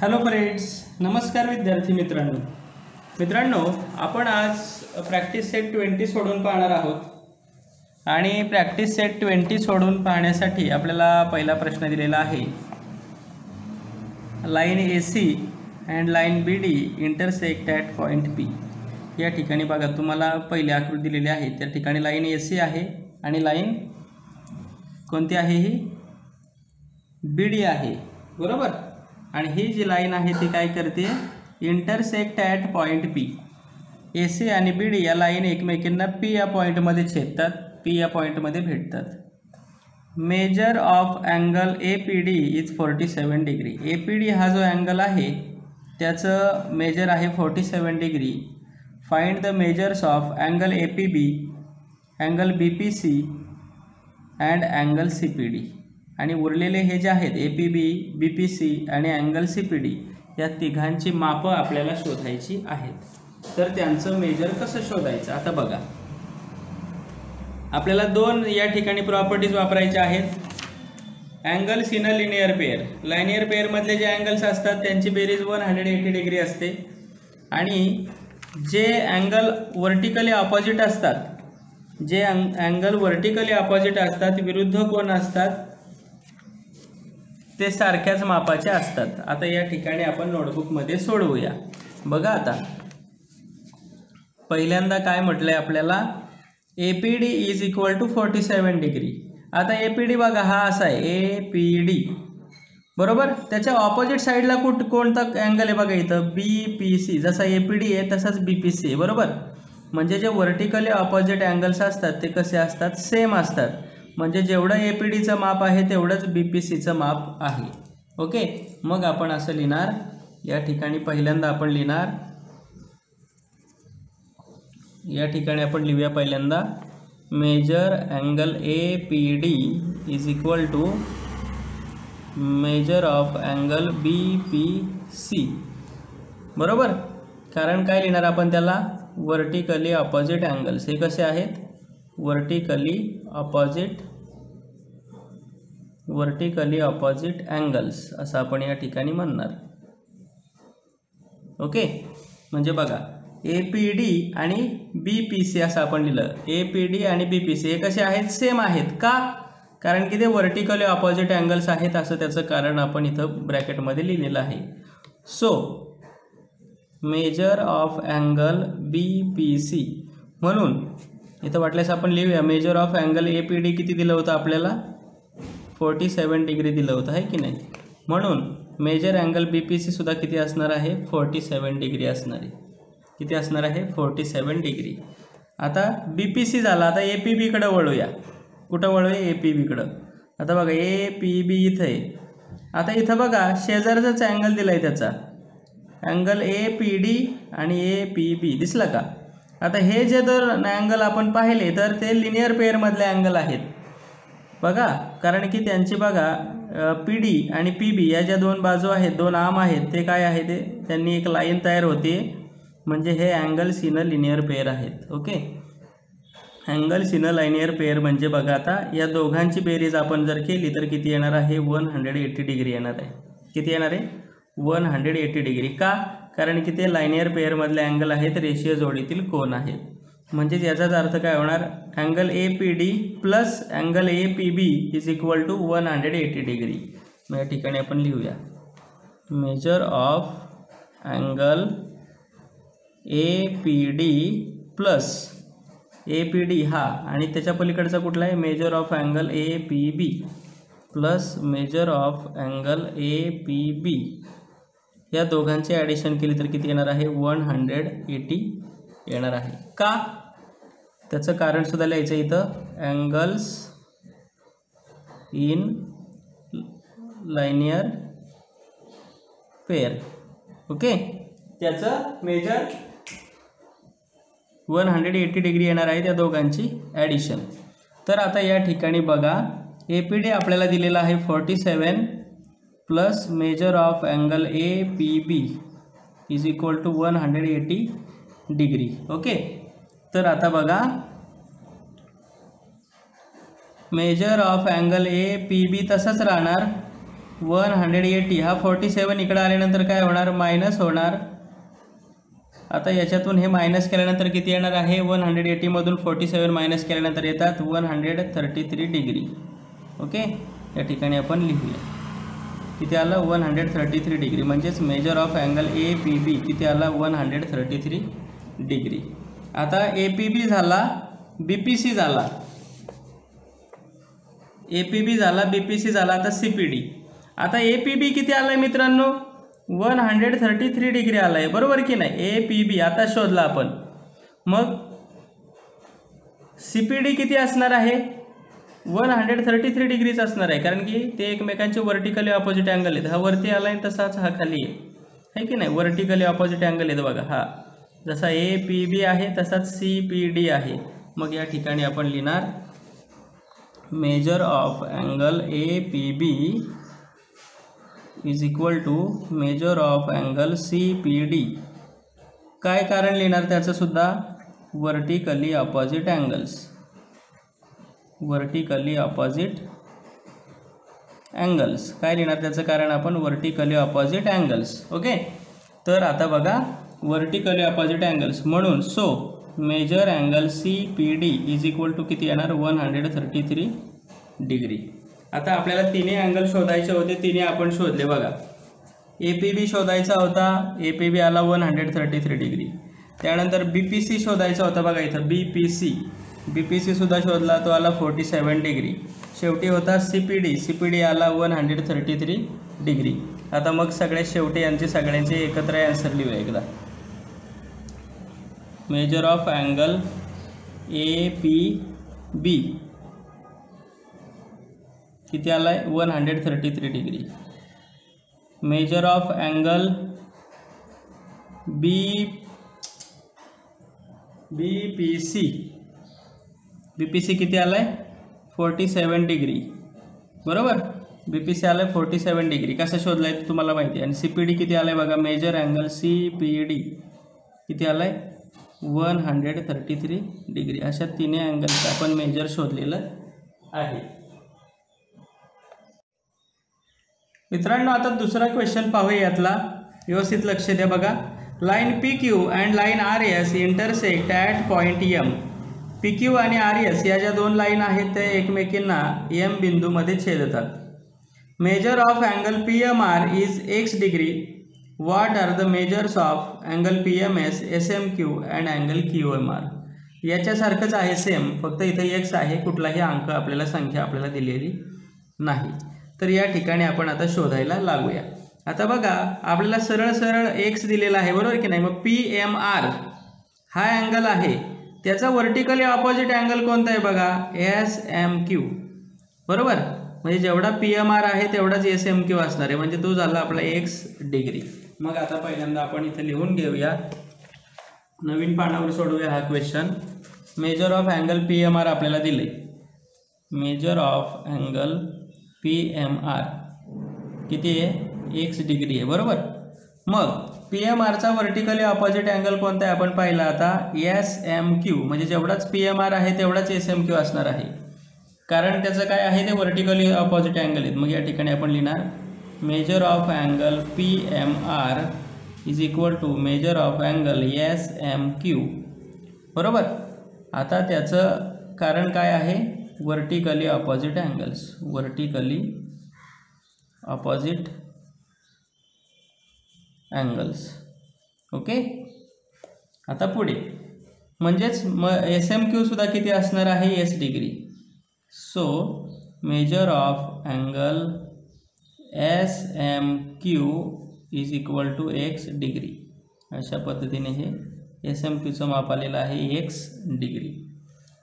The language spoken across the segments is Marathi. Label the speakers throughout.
Speaker 1: हॅलो फ्रेंड्स नमस्कार विद्यार्थी मित्रांनो. मित्रांनो आपण आज प्रॅक्टिस सेट ट्वेंटी सोडून पाहणार आहोत. आणि प्रॅक्टिस सेट ट्वेंटी सोडून पाहण्यासाठी आपल्याला पहिला प्रश्न दिलेला आहे. Line A C and line B D intersect at point P या ठिकाणी बघा तुम्हाला पहिले आकृती दिलेली आहे. त्या ठिकाणी लाईन ए सी आहे आणि लाईन कोणती आहे ही? बी डी आहे. बरोबर? आणि ही जी लाईन आहे ती काय करते? Intersect at point P A C आणि बी डी या लाईन एकमेकींना पी या पॉईंटमध्ये छेदतात पी या पॉईंटमध्ये भेटतात. Measure of angle A P D is forty seven degree A P D हा जो अँगल आहे त्याचं मेजर आहे forty seven degree find the measures of angle A P B angle B P C and angle C P D आणि उरलेले हे जे आहेत A P B B P C आणि अँगल सी पी डी या तिघांची मापं आपल्याला शोधायची आहेत. तर त्यांचं मेजर कसं शोधायचं? आता बघा. आपल्याला दोन या ठिकाणी प्रॉपर्टीज वापरायच्या आहेत. Angle in a linear pair linear पेअरमधले जे अँगल्स असतात त्यांची बेरीज वन हंड्रेड एटी डिग्री असते. आणि जे अँगल वर्टिकली ऑपोजिट असतात जे अँगल वर्टिकली ऑपोजिट असतात विरुद्ध कोण असतात ते सारख्याच मापाचे असतात. आता या ठिकाणी आपण नोटबुकमध्ये सोडवूया. बघा आता. पहिल्यांदा काय म्हटलं आहे आपल्याला? A P D is equal to forty seven degree आता ए पी डी बघा हा असा आहे. ए पी डी बरोबर? त्याच्या ऑपोजिट साईडला कुठ कोणता अँगल आहे बघा इथं? बी पी सी जसा ए पी डी आहे तसाच बी पी सी आहे. बरोबर? म्हणजे जे वर्टिकली ऑपोजिट अँगल्स असतात ते कसे असतात? सेम असतात. म्हणजे जेवढं ए पी डीचं माप आहे तेवढंच बी पी सीचं माप आहे. ओके? मग आपण असं लिहिणार. या ठिकाणी पहिल्यांदा आपण लिहिणार. या ठिकाणी आपण लिहूया पहिल्यांदा. Measure angle A P D is equal to measure of angle B P C बरोबर? कारण काय लिहिणार आपण त्याला? वर्टिकली ऑपोजिट अँगल्स हे कसे आहेत? Vertically opposite vertically opposite angles असं आपण या ठिकाणी म्हणणार. ओके म्हणजे बघा ए पी डी आणि बी पी सी असं आपण लिहिलं. ए पी डी आणि बी पी सी हे कसे आहेत? सेम आहेत. का? कारण की ते वर्टिकली ऑपोजिट अँगल्स आहेत असं त्याचं कारण आपण इथं ब्रॅकेटमध्ये लिहिलेलं आहे. So measure of angle B P C म्हणून इथं वाटल्यास आपण लिहूया. Measure of angle A P D किती दिलं होतं आपल्याला? फोर्टी सेवन डिग्री दिलं होतं आहे की नाही? म्हणून measure angle B P C सुद्धा किती असणार आहे? फोर्टी सेवन डिग्री असणार. आहे किती असणार आहे? फोर्टी सेवन डिग्री आता बी पी सी झाला. आता ए पी बीकडं वळूया. कुठं वळूया? ए पी बीकडं आता बघा ए पी बी इथं आहे. आता इथं बघा शेजारचाच अँगल दिला आहे त्याचा. अँगल ए पी डी आणि ए पी बी दिसला का? आता हे जे जर अँगल आपण पाहिले तर ते लिनियर पेअरमधले अँगल आहेत. बघा कारण की त्यांची बघा पी डी आणि पी बी या ज्या दोन बाजू आहेत दोन आम आहेत ते काय आहे ते? त्यांनी एक लाईन तयार होते. म्हणजे हे अँगल सिन लिनियर पेअर आहेत okay? Angle in linear pair म्हणजे बघा आता या दोघांची बेरीज आपण जर केली तर किती येणार आहे? वन हंड्रेड एटी डिग्री येणार आहे. किती येणार आहे? वन हंड्रेड एटी डिग्री का? कारण की ते लायनियर पेअरमधले अँगल आहेत रेषीय जोडीतील कोण आहेत. म्हणजेच याचाच अर्थ काय होणार? Angle A P D plus angle A P B is equal to one hundred eighty degree मग या ठिकाणी आपण लिहूया. Measure of angle A P D plus A P D हा आणि त्याच्या पलीकडचा कुठला आहे? Measure of angle A P B plus measure of angle A P B या दोघांचे ॲडिशन केली तर किती येणार आहे? वन हंड्रेड एटी येणार आहे. का? त्याचं कारणसुद्धा लिहायचं इथं. Angles in linear pair okay त्याचं measure one hundred eighty degree येणार आहे त्या दोघांची ॲडिशन तर आता या ठिकाणी बघा. ए पी डी आपल्याला दिलेला आहे forty seven plus measure of angle A P B is equal to one hundred eighty degree. Okay? तर आता बघा. Measure of angle A P B तसंच राहणार. One hundred eighty. हा फोर्टी सेवन इकडं आल्यानंतर काय होणार? मायनस होणार. आता याच्यातून हे मायनस केल्यानंतर किती येणार आहे? वन हंड्रेड एटीमधून फोर्टी सेवन मायनस केल्यानंतर येतात one hundred thirty three degree. Okay? या ठिकाणी आपण लिहूया. किती आलं? One hundred thirty three degree म्हणजेच measure of angle A P B किती आला? One hundred thirty three degree आता ए पी बी झाला बी पी सी झाला. ए पी बी झाला बी पी सी झाला आता सी पी डी आता ए पी बी किती आलं आहे मित्रांनो? One hundred thirty three degree आला आहे बरोबर की नाही? ए पी बी आता शोधला आपण. मग सी पी डी किती असणार आहे? वन हंड्रेड थर्टी थ्री डिग्रीच असणार आहे कारण की ते एकमेकांचे वर्टिकली ऑपोजिट अँगल आहेत. हा वरती आला आहे तसाच हा खाली आहे. है की नाही? वर्टिकली ऑपोजिट अँगल आहेत बघा. हा. जसा ए पी बी आहे तसाच सी पी डी आहे. मग या ठिकाणी आपण लिहिणार measure of angle A P B is equal to measure of angle C P D काय कारण लिहिणार त्याचंसुद्धा vertically opposite angles vertically opposite angles काय लिहिणार त्याचं कारण? आपण वर्टिकली ऑपोजिट अँगल्स ओके तर आता बघा वर्टिकली ऑपोजिट अँगल्स म्हणून so measure angle C P D is equal to किती येणार? One hundred thirty three degree आता आपल्याला तिन्ही अँगल शोधायचे होते तिन्ही आपण शोधले बघा. ए पी बी शोधायचा होता ए पी बी आला one hundred thirty three degree त्यानंतर बी पी सी शोधायचा होता बघा इथं B P C B P सीसुद्धा शोधला तो आला फोर्टी सेवन डिग्री शेवटी होता C P D C P D आला one hundred thirty three degree आता मग सगळ्या शेवटी यांचे सगळ्यांचे एकत्र ॲन्सर लिहूया एकदा. Measure of angle A P B किती आला आहे one hundred thirty three degree measure of angle B B P C B P C किती आला आहे फोर्टी सेवन डिग्री बरोबर? बी पी सी आलं आहे फोर्टी सेवन डिग्री कसं शोधलं आहे तुम्हाला माहिती आहे. आणि सी पी डी किती आलं आहे बघा? Measure angle C P D किती आलं आहे one hundred thirty three degree अशा तिन्ही अँगलचं आपण मेजर शोधलेलं आहे. मित्रांनो आता दुसरा क्वेश्चन पाहूया यातला. व्यवस्थित लक्ष द्या बघा. Line P Q and line R S intersect at point M P Q आणि आर एस या ज्या दोन लाईन आहेत त्या एकमेकींना एम बिंदूमध्ये छेदतात. Measure of angle P M R is X degree what are the measures of angle P M S S M Q and angle Q M R याच्यासारखंच आहे सेम फक्त इथं एक्स आहे कुठलाही अंक आपल्याला संख्या आपल्याला दिलेली नाही. तर या ठिकाणी आपण आता शोधायला लागूया. आता बघा आपल्याला सरळ सरळ एक्स दिलेला आहे बरोबर की नाही? मग पी एम आर हा अँगल आहे. त्याचा वर्टिकली ऑपोजिट अँगल कोणता आहे बघा? एस एम क्यू बरोबर? म्हणजे जेवढा पी एम आर आहे तेवढाच एस एम क्यू असणार आहे. म्हणजे तो झाला आपला एक्स डिग्री मग आता पहिल्यांदा आपण इथं लिहून घेऊया. नवीन पानावर सोडूया हा question measure of angle P M R आपल्याला दिले measure of angle P M R किती आहे? एक्स डिग्री आहे. बरोबर? मग पी एम आरचा वर्टिकली ऑपोजिट अँगल कोणता आहे? आपण पाहिला आता एस एम क्यू म्हणजे जेवढाच पी एम आर आहे तेवढाच एस एम क्यू असणार आहे. कारण त्याचं काय आहे ते वर्टिकली ऑपोजिट अँगल आहेत. मग या ठिकाणी आपण लिहिणार measure of angle P M R is equal to measure of angle S M Q बरोबर? आता त्याचं कारण काय आहे? Vertically opposite angles vertically opposite angles okay आता पुढे. म्हणजेच म एस एम क्यूसुद्धा किती असणार आहे? S degree so measure of angle S M Q is equal to X degree अशा पद्धतीने हे एस एम क्यूचं माप आलेलं आहे एक्स डिग्री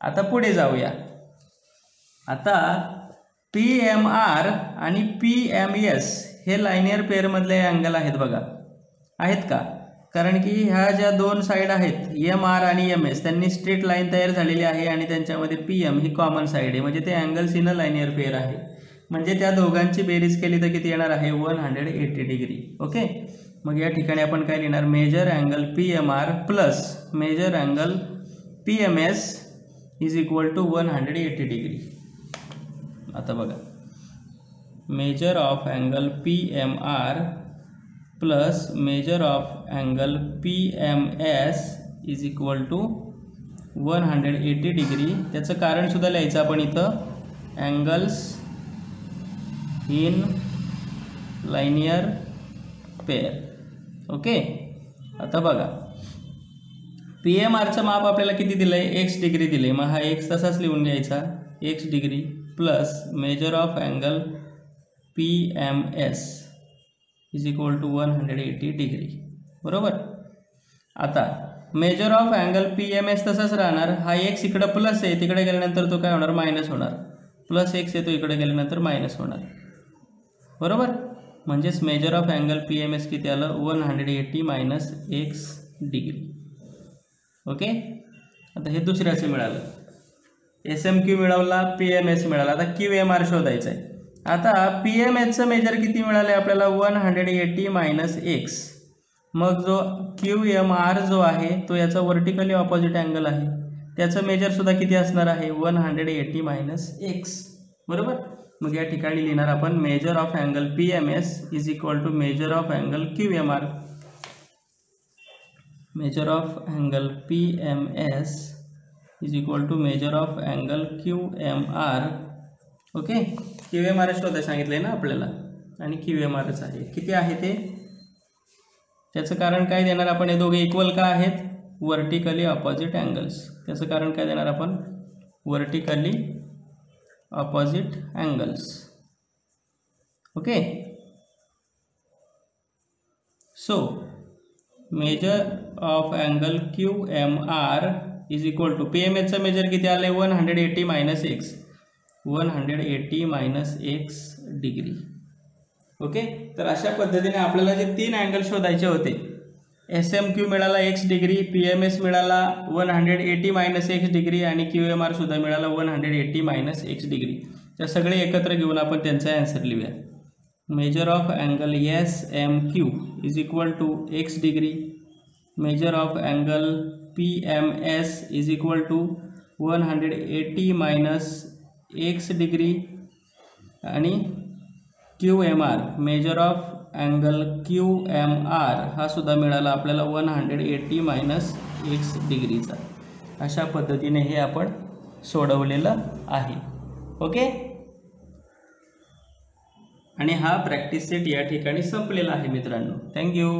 Speaker 1: आता पुढे जाऊया. आता पी एम आर आणि पी एम एस हे लायनियर पेअरमधले अँगल आहेत बघा. आहेत का? कारण की ह्या ज्या दोन साईड आहेत एम आर आणि एम एस त्यांनी स्ट्रेट लाईन तयार झालेली आहे आणि त्यांच्यामध्ये पी एम ही कॉमन साईड आहे. म्हणजे ते अँगल सिनल लाईनियर लायनियर पेअर आहे. म्हणजे त्या दोघांची बेरीज केली तर किती येणार आहे? One hundred eighty degree okay मग या ठिकाणी आपण काय लिहिणार? Measure angle P M R plus measure angle P M S is equal to one hundred eighty degree आता बघा. Measure of angle P M R plus measure of angle P M S is equal to one hundred eighty degree त्याचं कारणसुद्धा लिहायचं आपण इथं. Angles in linear pair okay आता बघा. पी एम आरचं माप आपल्याला किती दिलं आहे एक्स डिग्री दिलं आहे मग हा एक्स तसाच लिहून घ्यायचा. X degree plus measure of angle P M S is equal to one hundred eighty degree बरोबर? आता measure of angle P M S तसाच राहणार. हा एक्स इकडं प्लस आहे तिकडे गेल्यानंतर तो काय होणार? मायनस होणार. प्लस एक्स येतो इकडे गेल्यानंतर मायनस होणार. बरोबर? म्हणजेच measure of angle P M S किती आलं? One hundred eighty minus X degree okay आता हे दुसऱ्याचं मिळालं. एस एम क्यू मिळवला पी एम एस मिळाला. आता क्यू एम आर शोधायचं आहे आता पी एम एसचं मेजर किती मिळालं आहे आपल्याला? One hundred eighty minus X मग जो क्यू एम आर जो आहे तो याचा वर्टिकली ऑपोजिट अँगल आहे. त्याचं मेजरसुद्धा किती असणार आहे? One hundred eighty minus X बरोबर? मग या ठिकाणी लिहिणार आपण measure of angle P M S is equal to measure of angle Q M R measure of angle P M S is equal to measure of angle Q M R okay Q M R शोधायला सांगितलं आहे ना आपल्याला? आणि क्यू एम आरच आहे. किती आहे ते? त्याचं कारण काय देणार आपण? हे दोघे इक्वल का आहेत? वर्टिकली ऑपोजिट अँगल्स त्याचं कारण काय देणार आपण? Vertically opposite angles okay so measure of angle Q M R is equal to P M एचचं measure किती आलं आहे one hundred eighty minus X one hundred eighty minus X degree okay तर अशा पद्धतीने आपल्याला जे तीन अँगल शोधायचे होते. एस एम क्यू मिळाला X degree P M S मिळाला one hundred eighty minus X degree आणि क्यू एम आरसुद्धा मिळाला one hundred eighty minus X degree तर सगळे एकत्र घेऊन आपण त्यांचा ॲन्सर लिहूया. Measure of angle S M Q is equal to X degree measure of angle P M S is equal to one hundred eighty minus X degree आणि Q M R measure of angle Q M R हा सुद्धा मिळाला आपल्याला one hundred eighty minus X डिग्रीचा अशा पद्धतीने हे आपण सोडवलेलं आहे. ओके आणि हा प्रॅक्टिस सेट या ठिकाणी संपलेला आहे मित्रांनो. थँक्यू